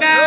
दे